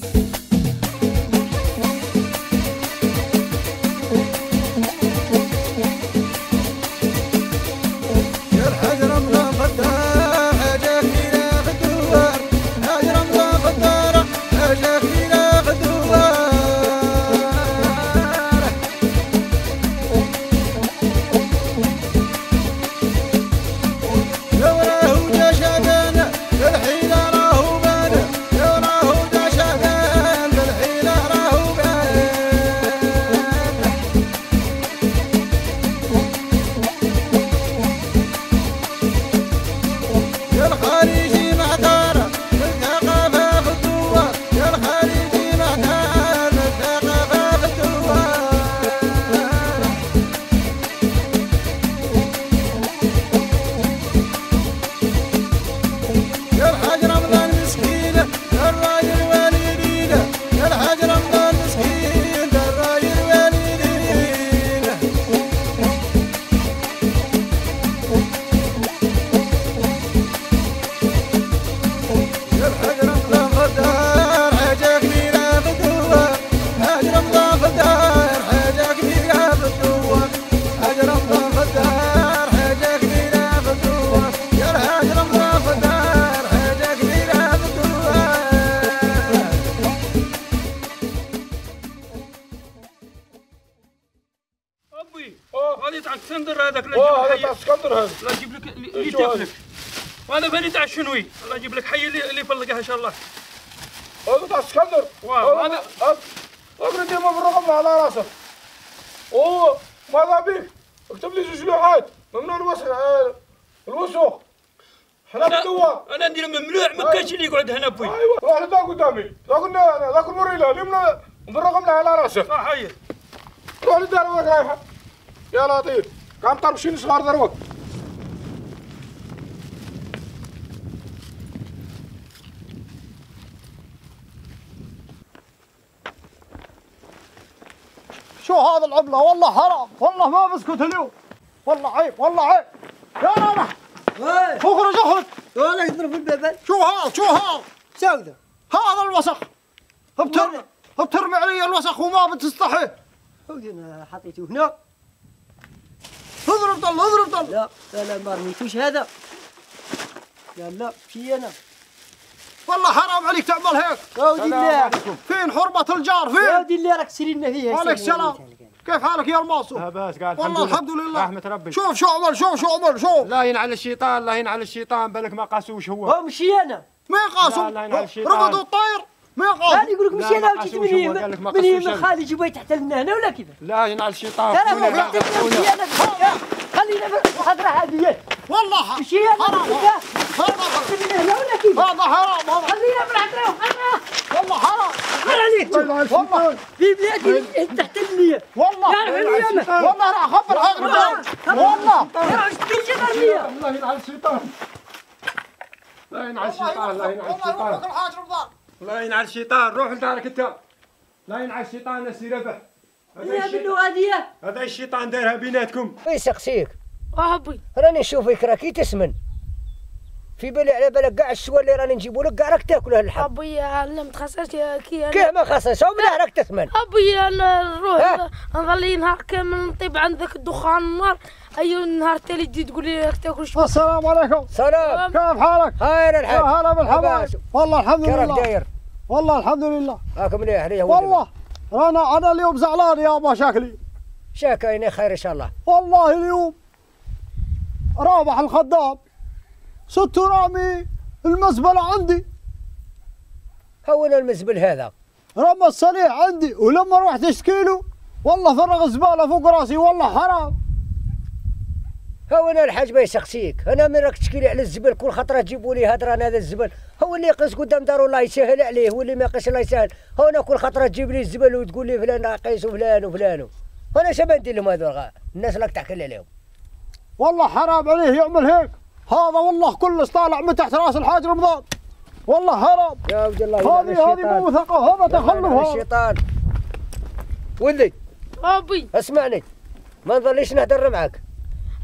Bye. هذا فني تاع الشنوي الله يجيب لك حي اللي اللي يفلقها إن شاء الله. هذا تاع اسكندر. واو هذا اقرا ديما بالرقم على راسك. أوه ماذا بك اكتب لي زوج لوحات ممنوع الوسخ آه، الوسخ. حنا بالدوار أنا ندير ممنوع ما كانش اللي يقعد هنا بوي. أيوه. روح لذاك قدامي. ذاك ذاك المريله اليمنى بالرقم على راسك. صح هي روح للدار وين رايحة. يا لطيف. كان طربشين صغار دروك؟ شو هذا العملة والله حرام. والله ما بسكت اليوم. والله عيب والله عيب. يا رابح أخرج أخرج. ولا يضرب الباب شو هذا شو هذا سودة هذا الوسخ. بترمي بترمي علي الوسخ وما بتستحي. أنا حطيته هنا. اضرب ضل اضرب ضل لا أنا ما رميتوش هذا. لا لا في أنا. والله حرام عليك تعمل هيك. يا ودي الله. فين حرمة الجار؟ يا فين ودي الله راك سرينا فيها. وعليك السلام. كيف حالك يا الماصو بس قال والله الحمد لله. رحمة ربي. شوف شو عمل شوف شو عمل شوف. لا ينعل الشيطان لا ينعل الشيطان بالك ما قاسوش هو. هو مشي أنا. ما لا، لا، الشيطان. رفضوا الطير ما أنا يقاسم يقول لك لا، مشي أنا وجيت من من من. خالي جبيت تحت لنا هنا ولا كيف؟ لا ينعل الشيطان. أنا. خلينا في الحضرة هذه. والله. حرام كذا هذا؟ حرام هذا خلينا وحنا والله حرام حر عليك والله. في بلادي تحت المية والله. والله. راح أخبر والله. يا تجي المية لا ينعل الشيطان. لا ينعل الشيطان لا ينعل الشيطان. لا ينعل الشيطان. روح لدارك انت لا ينعل الشيطان ربح يا باللغة دي هذا الشيطان دايرها بيناتكم يسقسيك أحبي راني نشوفك راكي تسمن؟ في بالي على بالك كاع الشوا اللي راني نجيبو لك كاع راك تاكله الحب. أبي أنا متخصص كي كيف ما خصص ومنها راك تثمن أبي أنا نروح ها؟ نظلي نهار كامل نطيب عند ذاك الدخان النار. أي نهار تالي تجي تقول لي راك تاكل شو السلام عليكم. سلام. كيف حالك؟ هاي يا الحاج هلا بالحبايب عباس. والله الحمد كيف لله. داير والله الحمد لله. هاك مليح ليه والله أنا أنا اليوم زعلان يا أبا شكلي شاكاين خير إن شاء الله. والله اليوم رابح الخدام ست رامي المزبلة عندي. هون المزبل هذا. رمى الصليح عندي ولما رحت اشتكي له والله فرغ الزبالة فوق راسي والله حرام. هون الحاج ما يسقسيك. أنا من راك تشكي لي على الزبل كل خطرة تجيبوا لي هدران هذا الزبل. هو اللي يقيس قدام دارو الله يسهل عليه واللي ما يقيس الله يسهل. هنا كل خطرة تجيب لي الزبل وتقول لي فلان قيس وفلان وفلان. أنا شبه ندير لهم هذول غا- الناس راك تحكي لي عليهم. والله حرام عليه يعمل هيك. هذا والله كله طالع من تحت رأس الحاج رمضان. والله حرام. يا ولد الله هذه هذه مو الشيطان ثقة هذا تخلف هذا. الشيطان. ولدي أبي. اسمعني. ما نظليش نهدر معك؟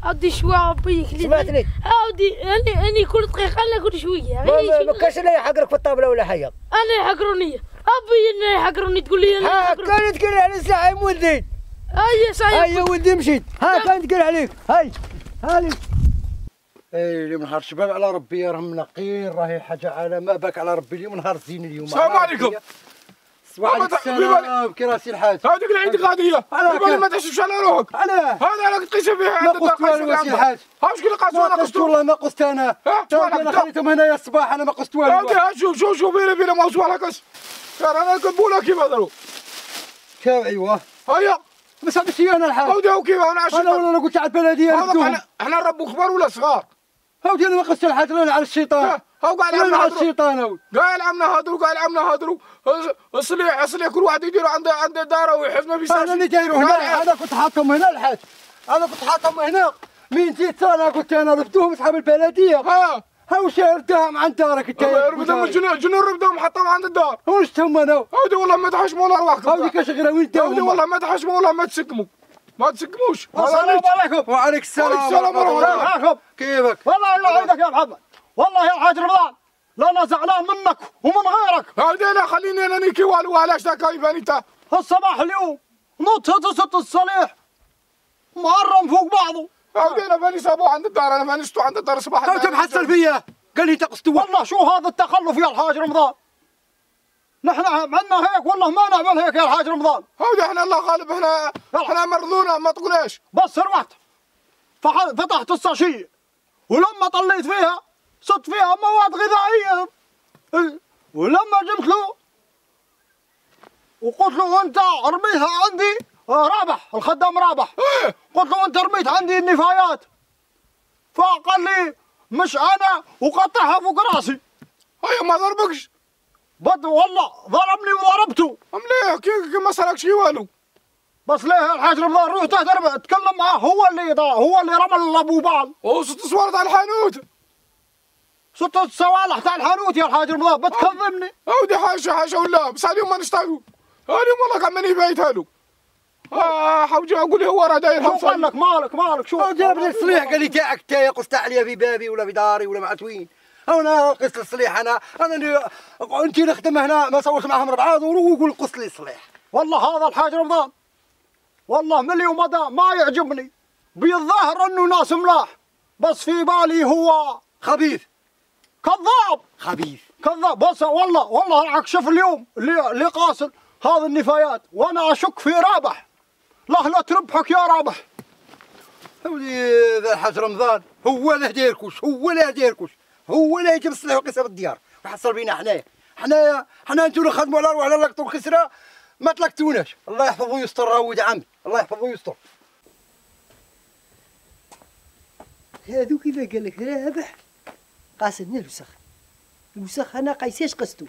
أدي شوية أبي خليني سمعتني. أودي أنا أنا كل دقيقة أنا كل شوية ما كاش لا يحقرك في الطابلة ولا حاجة. أنا يحقروني أبي يحقروني تقول لي أنا ها يحقروني. كانت تقول على ساعة ولدي. هيا صاير هيا ولدي مشيت ها كانت تقول عليك. هاي. هالي اي اليوم نهار شباب على ربي يرحم نقير راهي حاجة على ما باك على ربي. اليوم نهار زين اليوم. السلام على عليكم. صباح عليك السلام. كراسي الحاج. هذيك العيد غادية. على يبغى كيف؟ ما تحسبش على روحك. علاه هذا أنا تقيس فيها ما عند الدار، سي الحاج. ها شكون اللي قاس ما وأنا قست قصته؟ والله ما قست أنا. أنا خليتهم هنايا الصباح أنا ما قست والو هادي ها شوف شوف شوف بينا بينا ما وصوا لك؟ يا أنا كتبولا كيف هذا كاو ايوا هيا. بس هذا الشيء أنا الحاج هودي هو كيف؟ أنا عشان أنا ولا أنا قلت على البلديه إحنا نربوا كبار ولا صغار هودي أنا ما قست الحاج أنا على الشيطان. هو أنا عمنا هدرو. الشيطان قاعد عمنا هدرو قاعد عمنا هدرو. اصلي أصلي كل واحد يدير عنده عنده داره ويحزنا في أنا اللي دايره هنا. أنا كنت حاطهم هنا الحاج أنا كنت حاطهم هنا. مين جيت؟ أنا قلت أنا رفدوهم أصحاب البلديه ها. هاو شاردهم عن دارك انت ربدهم جنون جنون ربدهم حطهم عند الدار. وش أنا هودي والله ما تحشموا ولا هاودي ارواحكم كشغلة وين هودي والله ما تحشموا والله ما تسكموا ما تسكموش. السلام عليكم. وعليك السلام وعليك السلام. عليكم كيفك؟ والله الله يعيدك يا محمد. والله يا حاج رمضان لا أنا زعلان منك ومن غيرك. هودي لا خليني أنا نيكي والو علاش تا كيف انت الصباح اليوم نط هتست الصليح مهرم فوق بعضه. هودي أنا فاني سابوه عند الدار أنا فاني ستو عند الدار صباح انت محصل فيا. قال لي تقصد والله شو هذا التخلف يا الحاج رمضان؟ نحن عملنا هيك والله ما نعمل هيك يا الحاج رمضان. هودي إحنا الله غالب إحنا إحنا مرضونا ما تقوليش. بس فح- فتحت الساشية ولما طليت فيها صدت فيها مواد غذائية. ولما جبت له وقلت له أنت أرميها عندي آه، رابح. الخدام رابح. إيه؟ قلت له أنت رميت عندي النفايات. فقال لي مش أنا وقطعها فوق رأسي. هيا ما ضربكش. بد والله ضربني وضربته. أم ليه؟ كي ما صارك شي والو بس ليه يا الحاج رمضان؟ روح تهدر اتكلم معاه. هو اللي هو اللي رمى ابو بال. وصلت صورت على الحانوت. ست السوالح تاع الحانوت يا الحاج رمضان. بتكذبني هودي حاشا حاشا ولا بس اليوم ما نشتاقوا اليوم والله كان مني بايت هالو آه حوجي أقول هو راه داير شو خمسة قال لك مالك مالك شو جاب لي الصليح قال لي تاعك تا قصت عليا في بابي ولا في داري ولا مع وين. أنا قصت الصليح أنا أنا أنت نخدم هنا ما سويت معهم ربعات ويقول قص لي الصليح. والله هذا الحاج رمضان. والله من اليوم مدى ما يعجبني. بيظهر أنه ناس ملاح بس في بالي هو خبيث. كذاب. خبيث. كذاب. بس والله والله اكشف اليوم اللي اللي قاصد هذه النفايات وأنا أشك في رابح. لا لا تربحك يا رابح. ولي ذا الحاج رمضان هو اللي دايركوش هو اللي دايركوش هو اللي يجيب الصليح وقيسها بالديار وحصل بينا حنايا حنايا حنا انتو اللي خدموا على روحنا لقطوا الخسرة ما تلقتوناش الله يحفظه ويستر راه ولد عمي. الله يحفظه ويستر. هذو كيف قال لك رابح قاصدنا الوسخ. الوسخ أنا قيساش قصتو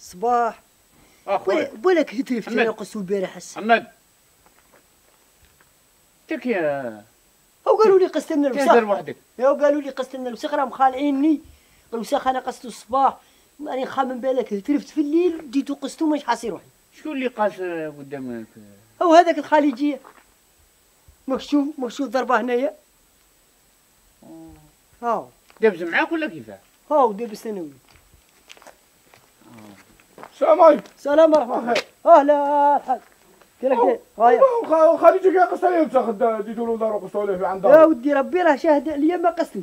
صباح. اخويا بالك هترفت أنا. قصتو البارح. محمد تك يا أو قالوا لي قصت لنا تهدر الوسخ وحدك؟ يا قالوا لي قصت لنا الوسخ راهم خالعيني. الوسخ أنا قصتو الصباح ماني خامن بالك هترفت في الليل ديتو قصتو مش حاسي روحي. شكون اللي قاس قدامك؟ أو هذاك الخليجيه مكشوف مكشوف ضربه هنايا. هاو دابز معاك ولا كيفاه؟ هاو دابس ثانوي السلام عليكم. سلام ورحمة الله. أهلا الحاج. كي قصت عليه مسخ ديتو له دار وقصتوا عليه في عند يا ودي ربي راه شاهد عليا ما قصتوش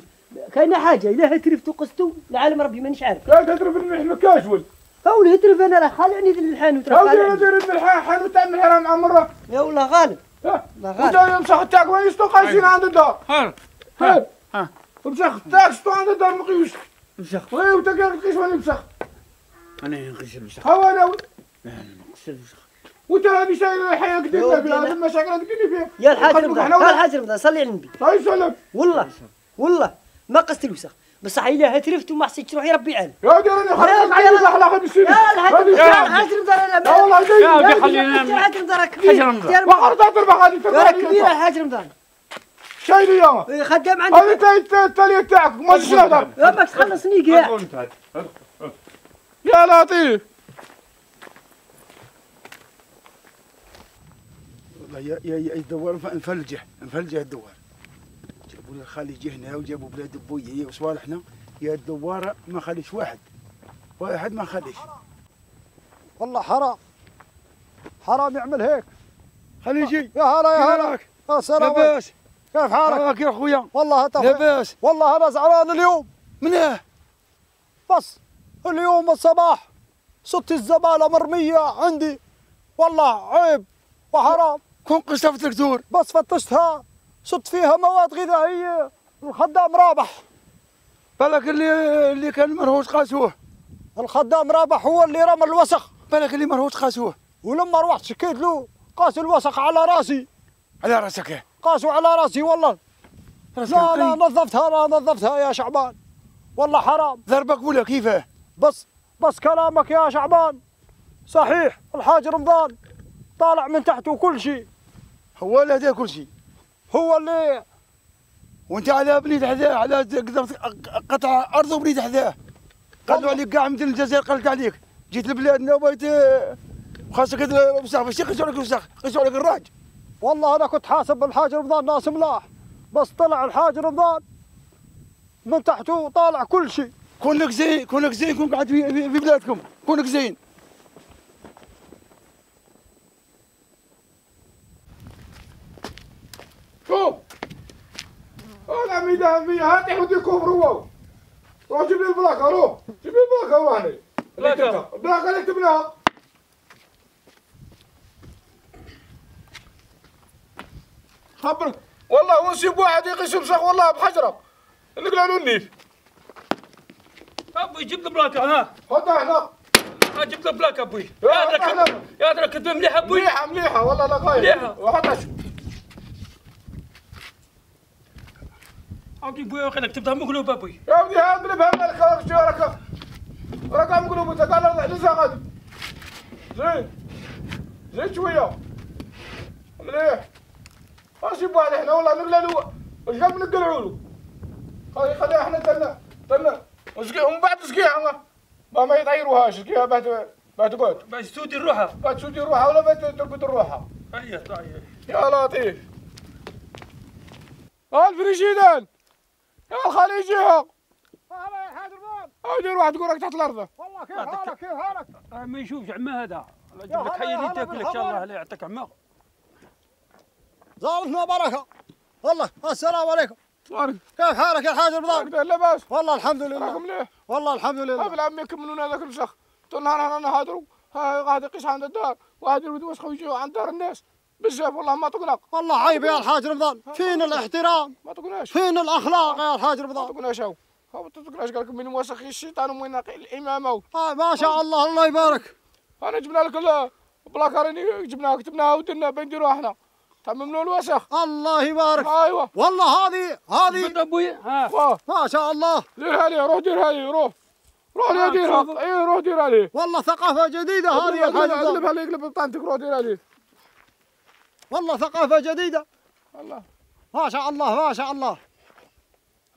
كاينة حاجة إلا هترفتو قصتو العالم ربي مانيش عارف. لا تضرب الملح مكاشول هاو الهترف أنا راه خالعني ذي الحانوت راه خالعني داير الملح حانوت تاع الملح راه معمره يا والله غالب. ها لا وانت غالب. المسخ تاعك وين يستو قايسين عند الدار. ها. ها. ها. المسخ تاعك ستو عند الدار مقيوش مسخ وي وانت كان تقيس وين المسخ أنا نقيس المسخ هو أنا نقيس المسخ وانت هذه شيء الحياة يا فيها هذه المشاكل اللي تقولي فيها يا الحاج رمضان يا الحاج رمضان صلي على النبي. الله يسلمك والله والله ما قصت الوسخ. بصح الا هترفت وما حسيتش روحي ربي عالم يا ودي راني يا خليك ودي عندي أنا- الاخلاق بالسيف يا الحاج رمضان الشيء. الحاج رمضان أنا لا والله يا ودي يا خلينا الحاج رمضان حاج كبير رمضان. يا وقرت تربح هذه راه كبير تربح الحاج رمضان. ياما إيه، خدام عندي هذه تا- التالية تاعك ما يا ما تخلصني كاع يا لطيف والله يا يا يا الدوار نف- نفلجه نفلجه الدوار. جابوا لي الخليجي هنا وجابوا بلاد بويا وصوالحنا يا الدوار ما خليش واحد. واحد ما خليش. والله حرام. حرام يعمل هيك. خليه يجي. يا هلا يا هلا. السلام عليكم لاباس. كيف حالك؟ يا خويا والله لاباس. والله أنا زعلان اليوم. مناه بس اليوم الصباح صرت الزبالة مرمية عندي. والله عيب وحرام. كون قصفت لك دور بس فتشتها صرت فيها مواد غذائية. الخدام رابح. بالك اللي اللي كان مرهوش قاسوه. الخدام رابح هو اللي رمى الوسخ. بالك اللي مرهوش قاسوه. ولما روحت شكيت له قاس الوسخ على راسي. على راسك قاسوا على راسي والله. لا لا. نظفتها لا نظفتها يا شعبان. والله حرام. ضربك ولا كيفاه بس بس كلامك يا شعبان صحيح. الحاج رمضان طالع من تحته كل شيء. هو اللي هداه كل شيء. هو اللي وانت على بنيت حذاه على قدرت قطع أرض وبنيت حذاه قالوا عليك كاع مثل الجزائر قالت عليك. جيت لبلادنا وبغيت خاصك الوسخ باش يقيسوا عليك الوسخ يقيسوا عليك الراج والله أنا كنت حاسب الحاج رمضان ناس ملاح. بس طلع الحاج رمضان. من تحته طالع كل شيء. كونك زين كونك زين كون قاعد في بلادكم. كونك زين. شوف العميدة همية هاتي ودي كفر هو روح جيب لي البلاكة روح. جيب لي البلاكة روح هني. بلاكة. البلاكة اللي كتبناها خبرك والله ونسيب واحد يقيس مسخ والله بحجرة. اللي قالوا النيف أبوي جيب لي بلاكة ها خدها هنا. جبت لي بلاكة أبوي. يا يا أنا- يا ادرك كتب مليح أبوي. مليحة مليحة. والله لا غاية. مليحة. وحطها شوف عاودي أبوي خليك كتبتها مقلوب أبوي يا ودي بها مالك راك راك راك عم قلوب انت قال لسه غادي زين زين شوية مليح ماشي بواحد إحنا والله نقلع له وش قام نقلعوا له خلي خليها إحنا تنا تنا ومن بعد سقيها ما ما يطيروهاش سقيها بعد بعد تقعد باش تودي نروحها بعد تسودي روحها ولا بعد ترقد روحها هيا طيب يا لطيف الفريشيدان يا الخليجية هلا يا روح تقول راك تحت الأرض. والله كيف حالك؟ كيف حالك؟ آه، ما يشوفش عمه هذا. الله يجيب يا لك حي تاكلك ان شاء الله. الله يعطيك عمه. زارتنا بركة. والله السلام عليكم. بارك كيف حالك يا حاج رمضان لاباس والله الحمد راكم لله مليح. والله الحمد لله. العم يكملون هذاك الوسخ طول النهار إحنا نهادروا هاي قاعد يقيس عند الدار. وهذا يريد يوسخوا يجوا عند دار الناس. بزاف والله ما تقنق والله عيب يا الحاج رمضان فين الاحترام؟ ما تقناش فين الاخلاق يا الحاج ما رمضان تقناش هاو هاو ما تقناش قال لكم من وسخ الشيطان ومن نقي الامامه آه ما شاء الله الله يبارك. أنا جبنا لك ال- البلاكاريني جبناها كتبناها ودرنا بنديروا إحنا. تممنا الوسخ. الله يبارك. أيوه. والله هذه هذه ما شاء الله. ديرها لي روح ديرها لي روح. روح لي آه، ديرها. اي روح ديرها لي. والله ثقافة جديدة هذه يا الحاج رمضان اقلبها لي اقلب بطانتك روح ديرها لي. والله ثقافة جديدة. والله. ما شاء الله ما شاء الله.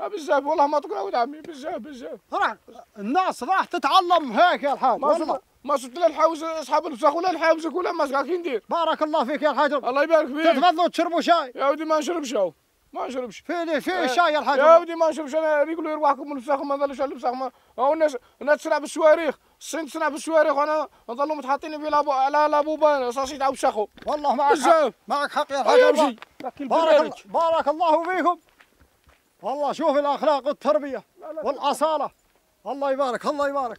بزاف والله ما تقنع ولد عمي بزاف بزاف راح الناس راح تتعلم هيك يا الحاج ما والله. ما صرت لا نحاوز أصحاب الوسخ ولا نحاوزك ولا ما كي ندير؟ بارك الله فيك يا الحاج. الله يبارك فيك. تتفضلوا تشربوا شاي. يا ودي ما نشربش هاو ما نشربش. فيه فيه آه، شاي الحاج يا ودي ما نشربش. أنا يقولوا يرواحكم من الفخم ما نظلش على الفخم هو الناس الناس تصنع بالصواريخ. الصين تصنع بالصواريخ. وأنا نظلوا متحطين في لابو على لابوبان صاصي تاع وسخو والله معك بزاف. معك حق يا آه، الحاج بارك, بارك الله فيكم. والله شوف الأخلاق والتربية والأصالة. الله يبارك الله يبارك.